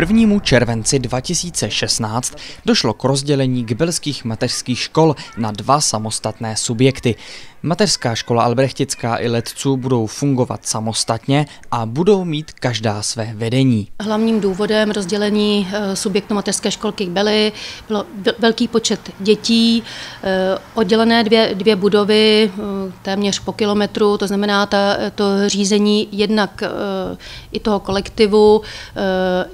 1. červenci 2016 došlo k rozdělení kybelských mateřských škol na dva samostatné subjekty. Mateřská škola Albrechtická i Letců budou fungovat samostatně a budou mít každá své vedení. Hlavním důvodem rozdělení eh, subjektu mateřské školky byly bylo velký počet dětí, eh, oddělené dvě, dvě budovy eh, téměř po kilometru, to znamená ta, to řízení jednak i toho kolektivu,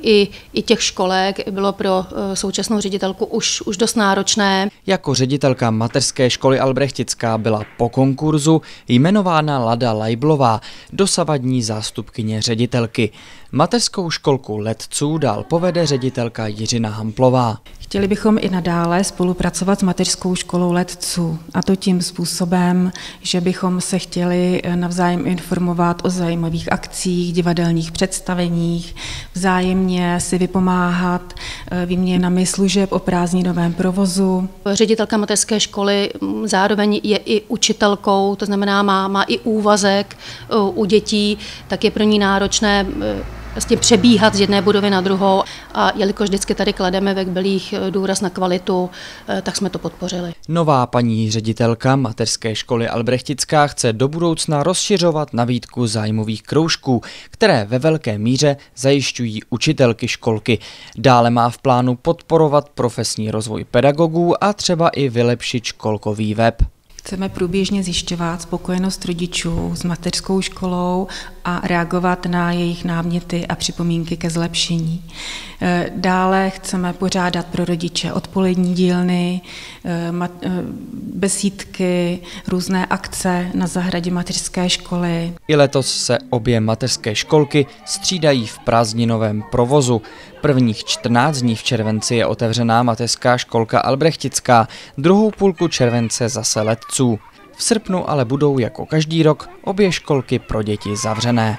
i, i těch školek bylo pro současnou ředitelku už, už dost náročné. Jako ředitelka mateřské školy Albrechtická byla po konkurzu jmenována Lada Lajblová, dosavadní zástupkyně ředitelky. Mateřskou školku letců dál povede ředitelka Jiřina Hamplová. Chtěli bychom i nadále spolupracovat s mateřskou školou letců a to tím způsobem, že bychom se chtěli navzájem informovat o zajímavých akcích, divadelních představeních, vzájemně si vypomáhat eh, výměnami služeb o prázdninovém provozu. Ředitelka mateřské školy mm, zároveň je i učitelkou, to znamená má, má i úvazek eh, u dětí, tak je pro ní náročné eh, vlastně přebíhat z jedné budovy na druhou a jelikož vždycky tady klademe ve Kbelích eh, důraz na kvalitu, eh, tak jsme to podpořili. Nová paní ředitelka mateřské školy Albrechtická chce do budoucna rozšiřovat nabídku zájmových kroužků, které ve velké míře zajišťují učitelky školky. Dále má v plánu podporovat profesní rozvoj pedagogů a třeba i vylepšit školkový web. Chceme průběžně zjišťovat spokojenost rodičů s mateřskou školou a reagovat na jejich náměty a připomínky ke zlepšení. Eh, dále chceme pořádat pro rodiče odpolední dílny, eh, eh, besídky, různé akce na zahradě mateřské školy. I letos se obě mateřské školky střídají v prázdninovém provozu. Prvních 14 dní v červenci je otevřená mateřská školka Albrechtická, druhou půlku července zase letců. V srpnu ale budou jako každý rok obě školky pro děti zavřené.